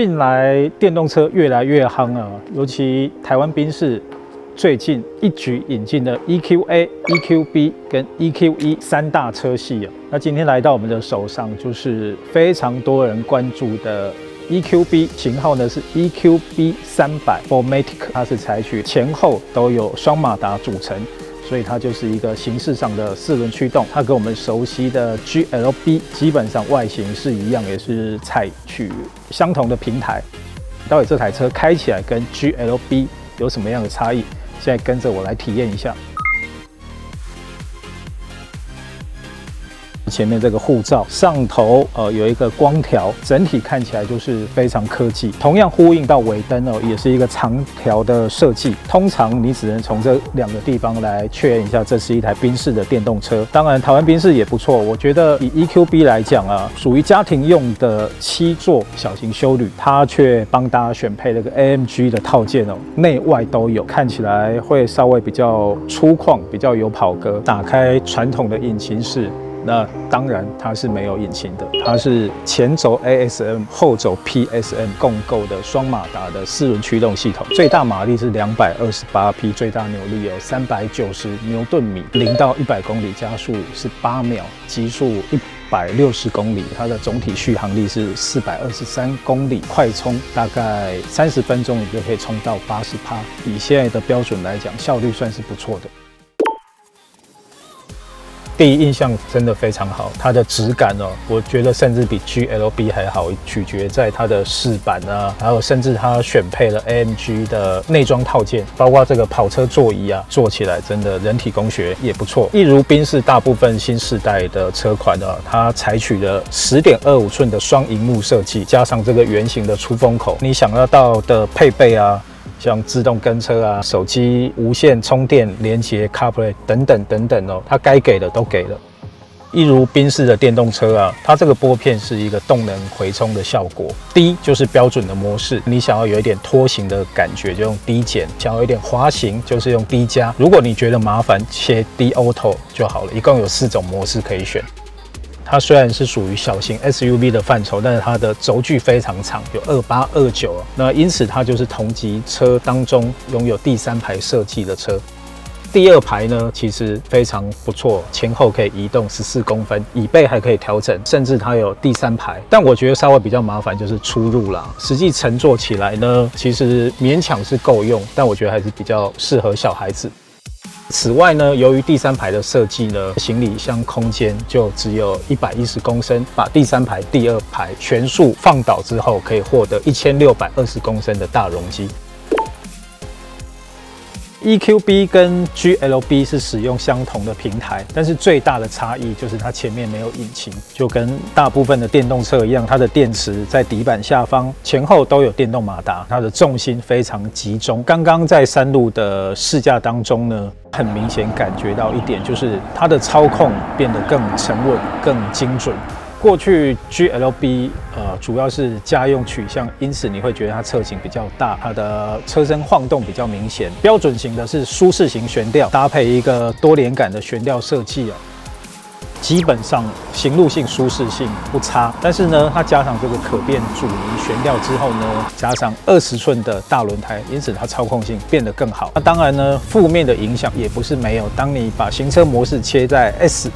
近来电动车越来越夯啊，尤其台湾宾士最近一举引进的 EQA、EQB 跟 EQE 三大车系啊。那今天来到我们的手上，就是非常多人关注的 EQB 型号呢，是 EQB 三百 Formatic，它是采取前后都有双马达组成。所以它就是一个形式上的四轮驱动，它跟我们熟悉的 GLB 基本上外形是一样，也是采取相同的平台。到底这台车开起来跟 GLB 有什么样的差异？现在跟着我来体验一下。前面这个护罩上头，呃，有一个光条，整体看起来就是非常科技。同样呼应到尾灯哦，也是一个长条的设计。通常你只能从这两个地方来确认一下，这是一台宾士的电动车。当然，台湾宾士也不错。我觉得以 EQB 来讲啊，属于家庭用的七座小型休旅，它却帮大家选配了个 AMG 的套件哦，内外都有，看起来会稍微比较粗犷，比较有跑格。打开传统的引擎室。那当然，它是没有引擎的，它是前轴 ASM，后轴 PSM 共构的双马达的四轮驱动系统，最大马力是两百二十八匹，最大扭力有三百九十牛顿米，零到一百公里加速是八秒，极速一百六十公里，它的总体续航力是四百二十三公里，快充大概三十分钟你就可以充到八十趴，以现在的标准来讲，效率算是不错的。第一印象真的非常好，它的质感哦，我觉得甚至比 GLB 还好，取决在它的饰板啊，还有甚至它选配了 AMG 的内装套件，包括这个跑车座椅啊，坐起来真的人体工学也不错。一如宾士大部分新世代的车款啊，它采取了十点二五寸的双荧幕设计，加上这个圆形的出风口，你想要到的配备啊。像自动跟车啊、手机无线充电、连接 CarPlay 等等等等哦，它该给的都给了。一如宾士的电动车啊，它这个拨片是一个动能回充的效果。低就是标准的模式，你想要有一点拖行的感觉，就用低减；想要一点滑行，就是用低加。如果你觉得麻烦，切低 Auto 就好了。一共有四种模式可以选。它虽然是属于小型 SUV 的范畴，但是它的轴距非常长，有二八二九，那因此它就是同级车当中拥有第三排设计的车。第二排呢，其实非常不错，前后可以移动十四公分，椅背还可以调整，甚至它有第三排。但我觉得稍微比较麻烦就是出入啦，实际乘坐起来呢，其实勉强是够用，但我觉得还是比较适合小孩子。此外呢，由于第三排的设计呢，行李箱空间就只有一百一十公升，把第三排、第二排全数放倒之后，可以获得一千六百二十公升的大容积。EQB 跟 GLB 是使用相同的平台，但是最大的差异就是它前面没有引擎，就跟大部分的电动车一样，它的电池在底板下方，前后都有电动马达，它的重心非常集中。刚刚在山路的试驾当中呢，很明显感觉到一点，就是它的操控变得更沉稳、更精准。过去 GLB 呃主要是家用取向，因此你会觉得它侧倾比较大，它的车身晃动比较明显。标准型的是舒适型悬吊，搭配一个多连杆的悬吊设计啊，基本上行路性、舒适性不差。但是呢，它加上这个可变阻尼悬吊之后呢，加上二十寸的大轮胎，因此它操控性变得更好。那当然呢，负面的影响也不是没有。当你把行车模式切在 S。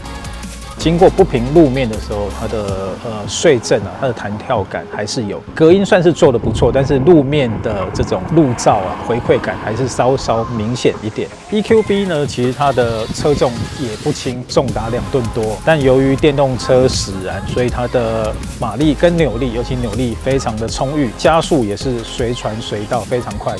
经过不平路面的时候，它的呃碎震啊，它的弹跳感还是有，隔音算是做的不错，但是路面的这种路噪啊，回馈感还是稍稍明显一点。EQB 呢，其实它的车重也不轻，重达两吨多，但由于电动车使然，所以它的马力跟扭力，尤其扭力非常的充裕，加速也是随传随到，非常快。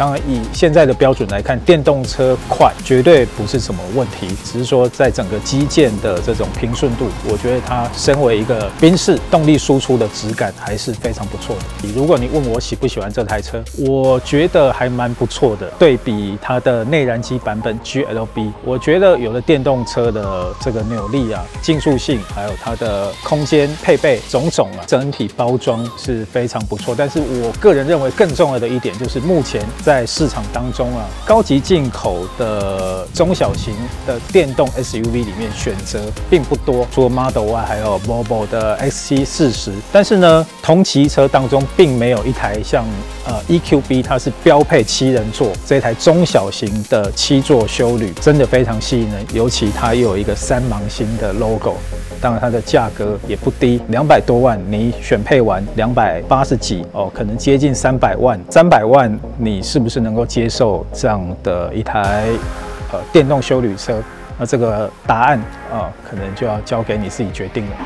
当然，以现在的标准来看，电动车快绝对不是什么问题，只是说在整个基建的这种平顺度，我觉得它身为一个宾士动力输出的质感还是非常不错的。你如果你问我喜不喜欢这台车，我觉得还蛮不错的。对比它的内燃机版本 GLB，我觉得有了电动车的这个扭力啊、竞速性，还有它的空间配备种种啊，整体包装是非常不错。但是我个人认为更重要的一点就是目前在市场当中啊，高级进口的中小型的电动 SUV 里面选择并不多，除了 Model Y 还有 Volvo 的 XC 四十，但是呢，同级车当中并没有一台像呃 EQB，它是标配七人座这台中小型的七座修旅，真的非常吸引人，尤其它又有一个三芒星的 logo。当然，它的价格也不低，两百多万，你选配完两百八十几哦，可能接近三百万。三百万，你是不是能够接受这样的一台呃电动修旅车？那这个答案啊，可能就要交给你自己决定了。